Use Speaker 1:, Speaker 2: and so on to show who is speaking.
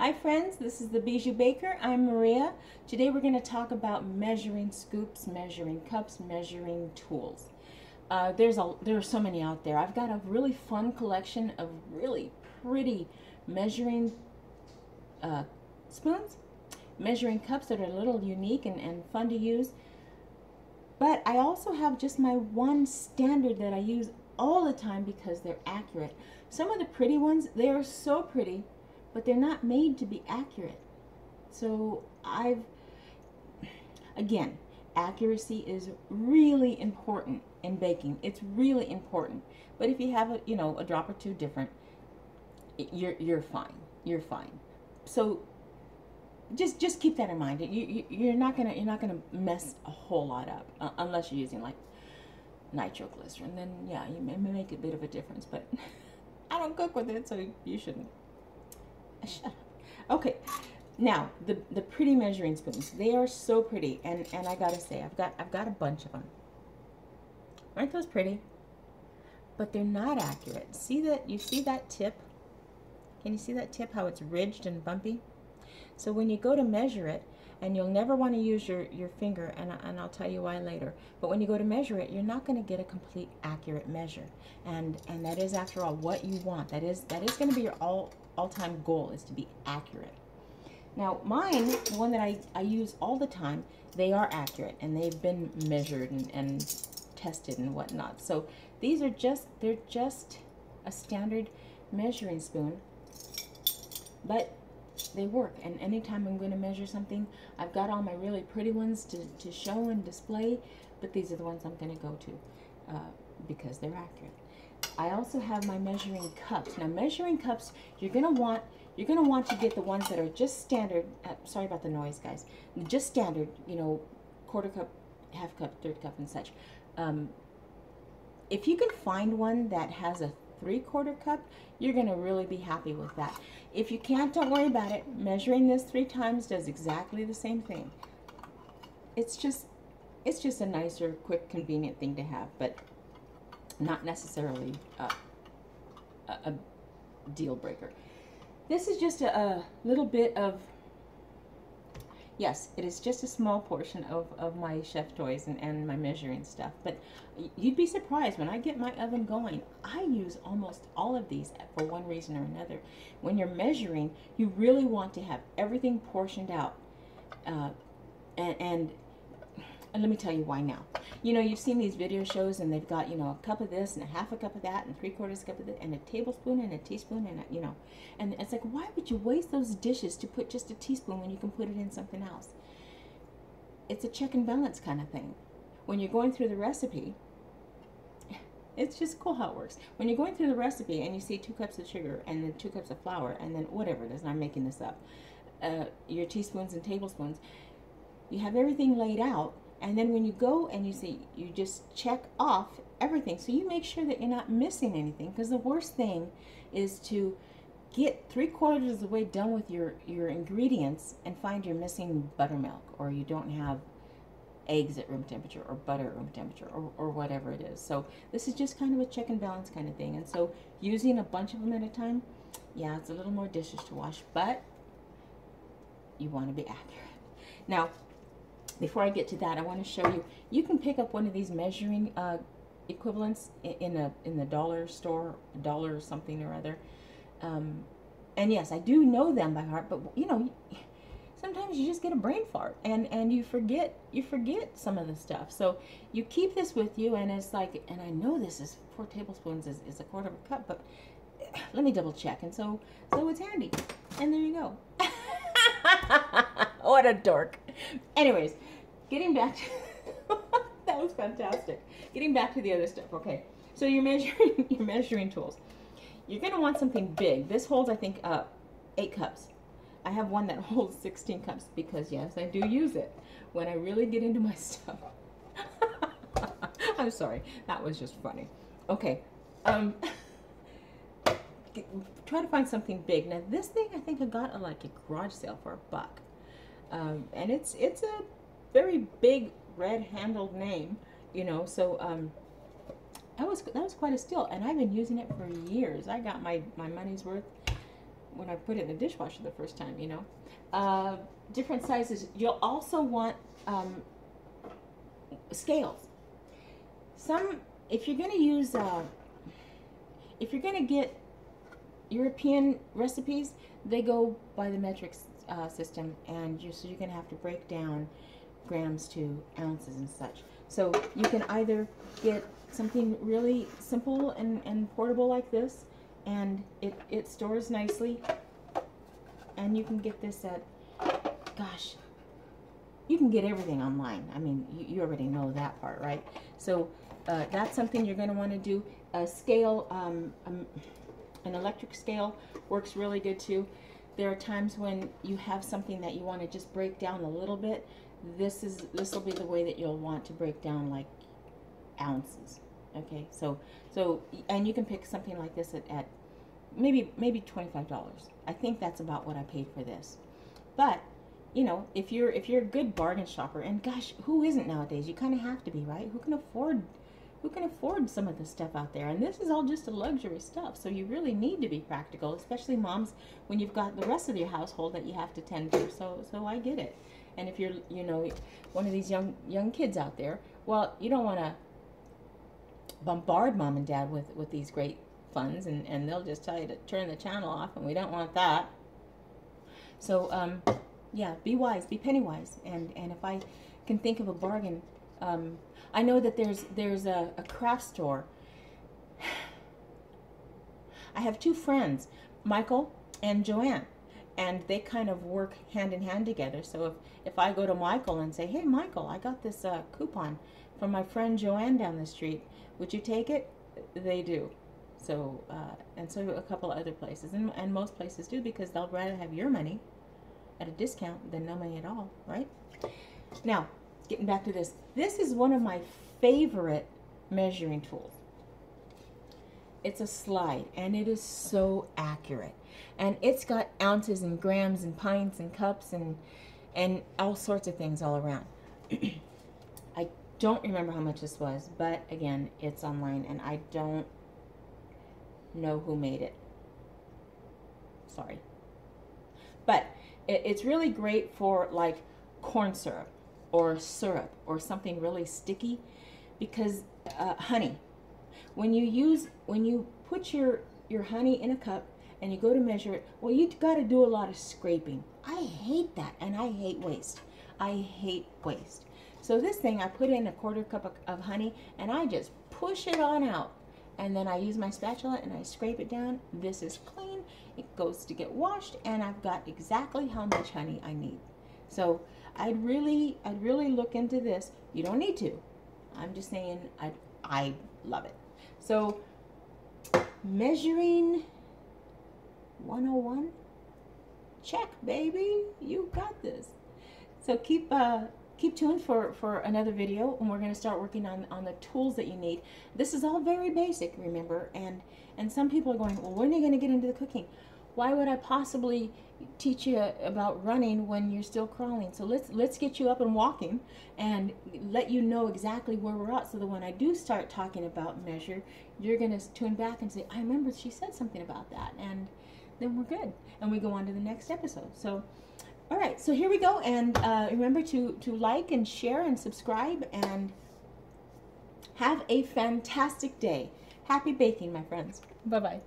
Speaker 1: Hi friends, this is the Bijou Baker. I'm Maria. Today we're going to talk about measuring scoops, measuring cups, measuring tools. Uh, there's a there are so many out there. I've got a really fun collection of really pretty measuring uh, spoons, measuring cups that are a little unique and, and fun to use. But I also have just my one standard that I use all the time because they're accurate. Some of the pretty ones, they are so pretty but they're not made to be accurate. So I've, again, accuracy is really important in baking. It's really important. But if you have a, you know, a drop or two different, you're, you're fine. You're fine. So just just keep that in mind. You, you are not gonna you're not gonna mess a whole lot up uh, unless you're using like nitroglycerin. Then yeah, you may, may make a bit of a difference. But I don't cook with it, so you shouldn't. Okay, now the the pretty measuring spoons. They are so pretty, and and I gotta say, I've got I've got a bunch of them. Aren't those pretty? But they're not accurate. See that? You see that tip? Can you see that tip? How it's ridged and bumpy? So when you go to measure it, and you'll never want to use your, your finger, and, and I'll tell you why later. But when you go to measure it, you're not going to get a complete accurate measure. And and that is, after all, what you want. That is that is going to be your all all-time goal is to be accurate. Now mine, the one that I, I use all the time, they are accurate and they've been measured and, and tested and whatnot. So these are just, they're just a standard measuring spoon, but they work. And anytime I'm going to measure something, I've got all my really pretty ones to, to show and display, but these are the ones I'm going to go to uh, because they're accurate. I also have my measuring cups. Now measuring cups, you're gonna want you're gonna want to get the ones that are just standard. Uh, sorry about the noise, guys. Just standard, you know, quarter cup, half cup, third cup, and such. Um, if you can find one that has a three quarter cup, you're gonna really be happy with that. If you can't, don't worry about it. Measuring this three times does exactly the same thing. It's just, it's just a nicer, quick, convenient thing to have. But not necessarily a, a, deal breaker. This is just a, a, little bit of, yes, it is just a small portion of, of my chef toys and, and my measuring stuff. But you'd be surprised when I get my oven going, I use almost all of these for one reason or another. When you're measuring, you really want to have everything portioned out. Uh, and, and and let me tell you why now. You know, you've seen these video shows and they've got, you know, a cup of this and a half a cup of that and three quarters cup of that and a tablespoon and a teaspoon and, a, you know. And it's like, why would you waste those dishes to put just a teaspoon when you can put it in something else? It's a check and balance kind of thing. When you're going through the recipe, it's just cool how it works. When you're going through the recipe and you see two cups of sugar and then two cups of flour and then whatever it is, I'm making this up, uh, your teaspoons and tablespoons, you have everything laid out and then when you go and you see, you just check off everything. So you make sure that you're not missing anything because the worst thing is to get three quarters of the way done with your, your ingredients and find you're missing buttermilk or you don't have eggs at room temperature or butter at room temperature or, or whatever it is. So this is just kind of a check and balance kind of thing. And so using a bunch of them at a time, yeah, it's a little more dishes to wash, but you want to be accurate. Now, before I get to that, I want to show you, you can pick up one of these measuring uh, equivalents in a in the dollar store, dollar something or other. Um, and yes, I do know them by heart, but you know, sometimes you just get a brain fart and and you forget you forget some of the stuff. So you keep this with you, and it's like, and I know this is four tablespoons is, is a quarter of a cup, but let me double check. And so so it's handy, and there you go. what a dork. Anyways, getting back to that was fantastic. Getting back to the other stuff. Okay, so you're measuring your measuring tools. You're gonna want something big. This holds, I think, uh, eight cups. I have one that holds 16 cups because yes, I do use it when I really get into my stuff. I'm sorry, that was just funny. Okay, um, try to find something big. Now this thing I think I got at like a garage sale for a buck. Um, and it's it's a very big red-handled name, you know. So um, that was that was quite a steal, and I've been using it for years. I got my my money's worth when I put it in the dishwasher the first time, you know. Uh, different sizes. You'll also want um, scales. Some, if you're going to use, uh, if you're going to get European recipes, they go by the metric uh, system, and you, so you're going to have to break down grams to ounces and such. So you can either get something really simple and, and portable like this, and it, it stores nicely, and you can get this at, gosh, you can get everything online. I mean, you, you already know that part, right? So uh, that's something you're going to want to do. A scale, um, um, an electric scale works really good too. There are times when you have something that you want to just break down a little bit. This is this will be the way that you'll want to break down like ounces. Okay, so so and you can pick something like this at, at maybe maybe twenty five dollars. I think that's about what I paid for this. But you know, if you're if you're a good bargain shopper, and gosh, who isn't nowadays? You kind of have to be, right? Who can afford who can afford some of the stuff out there? And this is all just a luxury stuff, so you really need to be practical, especially moms when you've got the rest of your household that you have to tend to. So so I get it. And if you're you know one of these young young kids out there, well, you don't want to bombard mom and dad with with these great funds, and and they'll just tell you to turn the channel off, and we don't want that. So um yeah, be wise, be penny wise. And, and if I can think of a bargain, um, I know that there's, there's a, a craft store. I have two friends, Michael and Joanne, and they kind of work hand in hand together. So if, if I go to Michael and say, hey, Michael, I got this uh, coupon from my friend Joanne down the street, would you take it? They do. So, uh, and so a couple other places, and, and most places do because they'll rather have your money at a discount than no money at all, right? Now, getting back to this, this is one of my favorite measuring tools. It's a slide, and it is so accurate. And it's got ounces and grams and pints and cups and and all sorts of things all around. I don't remember how much this was, but again, it's online, and I don't know who made it. Sorry. But it, it's really great for like corn syrup or syrup or something really sticky because uh, honey when you use when you put your your honey in a cup and you go to measure it well you got to do a lot of scraping. I hate that and i hate waste. I hate waste. So this thing i put in a quarter cup of, of honey and i just push it on out. And then i use my spatula and i scrape it down. This is clean. It goes to get washed and I've got exactly how much honey I need. So I'd really, I'd really look into this. You don't need to. I'm just saying I, I love it. So measuring 101, check baby, you got this. So keep, uh, keep tuned for, for another video and we're going to start working on, on the tools that you need. This is all very basic, remember, and, and some people are going, well, when are you going to get into the cooking? Why would I possibly teach you about running when you're still crawling? So let's let's get you up and walking and let you know exactly where we're at so that when I do start talking about measure, you're going to tune back and say, I remember she said something about that. And then we're good. And we go on to the next episode. So all right, so here we go. And uh, remember to, to like and share and subscribe and have a fantastic day. Happy baking, my friends. Bye-bye.